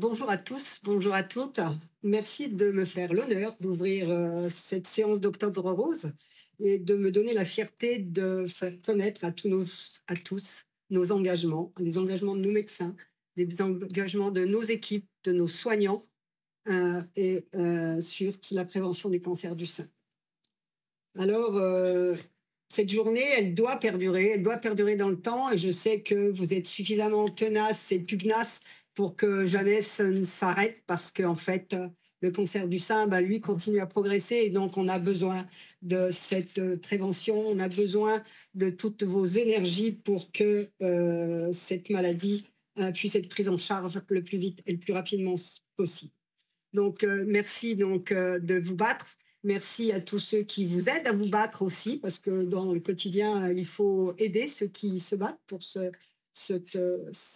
Bonjour à tous, bonjour à toutes. Merci de me faire l'honneur d'ouvrir euh, cette séance d'Octobre Rose et de me donner la fierté de faire connaître à tous, nos, à tous nos engagements, les engagements de nos médecins, les engagements de nos équipes, de nos soignants euh, et euh, sur la prévention du cancer du sein. Alors, cette journée, elle doit perdurer, elle doit perdurer dans le temps et je sais que vous êtes suffisamment tenace et pugnace pour que jamais ça ne s'arrête parce qu'en fait, le cancer du sein, bah, lui, continue à progresser et donc on a besoin de cette euh, prévention, on a besoin de toutes vos énergies pour que euh, cette maladie euh, puisse être prise en charge le plus vite et le plus rapidement possible. Donc, merci donc de vous battre. Merci à tous ceux qui vous aident à vous battre aussi, parce que dans le quotidien, il faut aider ceux qui se battent pour ce,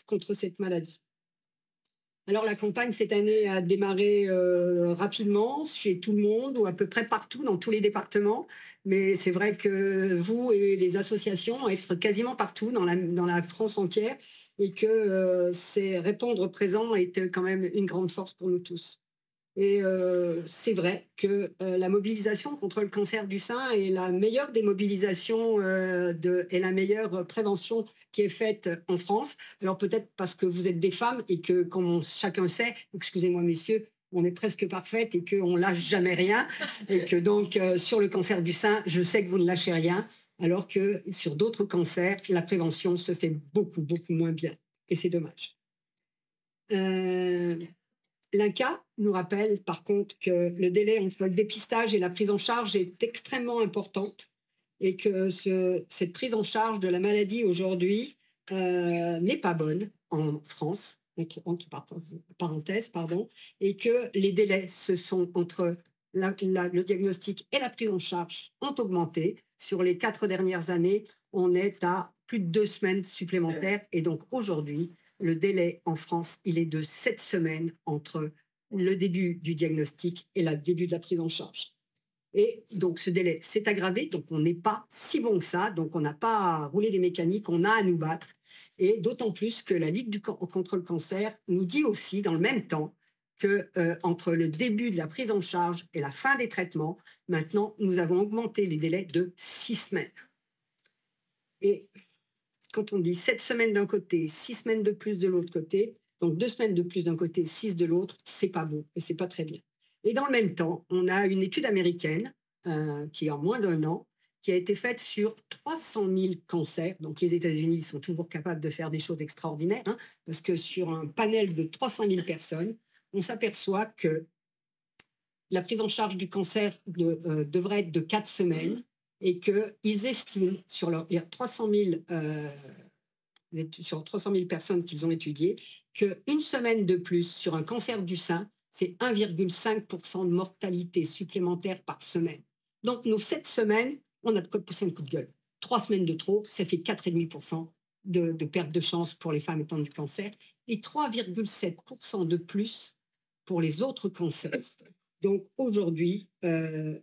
contre cette maladie. Alors la campagne cette année a démarré euh, rapidement chez tout le monde ou à peu près partout dans tous les départements. Mais c'est vrai que vous et les associations être quasiment partout dans la, France entière et que euh, c'est répondre présent est quand même une grande force pour nous tous. Et euh, c'est vrai que euh, la mobilisation contre le cancer du sein est la meilleure des mobilisations euh, et la meilleure prévention qui est faite en France. Alors peut-être parce que vous êtes des femmes et que, comme chacun sait, excusez-moi messieurs, on est presque parfaite et qu'on lâche jamais rien. Et que donc, sur le cancer du sein, je sais que vous ne lâchez rien, alors que sur d'autres cancers, la prévention se fait beaucoup, beaucoup moins bien. Et c'est dommage. L'INCA nous rappelle par contre que le délai entre le dépistage et la prise en charge est extrêmement importante et que cette prise en charge de la maladie aujourd'hui euh, n'est pas bonne en France, entre parenthèses, pardon, et que les délais sont entre le diagnostic et la prise en charge ont augmenté. Sur les quatre dernières années, on est à plus de deux semaines supplémentaires et donc aujourd'hui, le délai en France, il est de sept semaines entre le début du diagnostic et le début de la prise en charge. Et donc ce délai s'est aggravé, donc on n'est pas si bon que ça, donc on n'a pas à rouler des mécaniques, on a à nous battre. Et d'autant plus que la Ligue du contre le cancer nous dit aussi dans le même temps que euh, entre le début de la prise en charge et la fin des traitements, maintenant nous avons augmenté les délais de six semaines. Et quand on dit sept semaines d'un côté, six semaines de plus de l'autre côté, donc deux semaines de plus d'un côté, six de l'autre, c'est pas bon et c'est pas très bien. Et dans le même temps, on a une étude américaine euh, qui est en moins d'un an, qui a été faite sur 300 000 cancers. Donc les États-Unis sont toujours capables de faire des choses extraordinaires, hein, parce que sur un panel de 300 000 personnes, on s'aperçoit que la prise en charge du cancer euh, devrait être de quatre semaines et qu'ils estiment sur leur, 300 000, euh, sur 300 000 personnes qu'ils ont étudiées qu'une semaine de plus sur un cancer du sein, c'est 1,5% de mortalité supplémentaire par semaine. Donc, nos sept semaines, on a de quoi pousser un coup de gueule. Trois semaines de trop, ça fait 4,5% de, de perte de chance pour les femmes étant du cancer et 3,7% de plus pour les autres cancers. Donc, aujourd'hui, euh,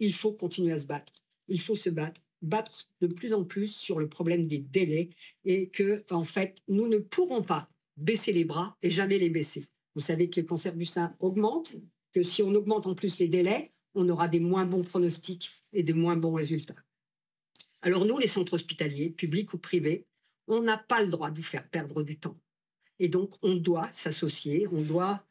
il faut continuer à se battre il faut se battre, battre de plus en plus sur le problème des délais et que, en fait, nous ne pourrons pas baisser les bras et jamais les baisser. Vous savez que le cancer du sein augmente, que si on augmente en plus les délais, on aura des moins bons pronostics et des moins bons résultats. Alors nous, les centres hospitaliers, publics ou privés, on n'a pas le droit de vous faire perdre du temps. Et donc, on doit s'associer, on doit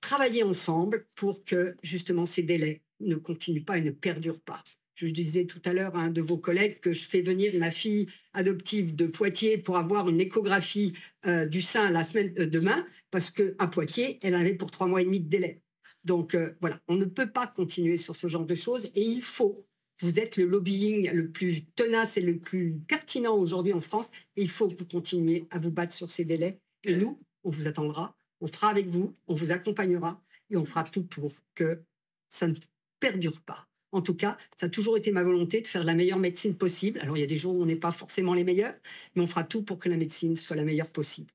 travailler ensemble pour que justement ces délais ne continuent pas et ne perdurent pas. Je disais tout à l'heure à un de vos collègues que je fais venir ma fille adoptive de Poitiers pour avoir une échographie euh, du sein la semaine euh, demain, parce qu'à Poitiers, elle avait pour trois mois et demi de délai. Donc euh, voilà, on ne peut pas continuer sur ce genre de choses et il faut. Vous êtes le lobbying le plus tenace et le plus pertinent aujourd'hui en France. Et il faut que vous continuiez à vous battre sur ces délais. Et nous, on vous attendra, on fera avec vous, on vous accompagnera et on fera tout pour que ça ne perdure pas. En tout cas, ça a toujours été ma volonté de faire la meilleure médecine possible. Alors, il y a des jours où on n'est pas forcément les meilleurs, mais on fera tout pour que la médecine soit la meilleure possible.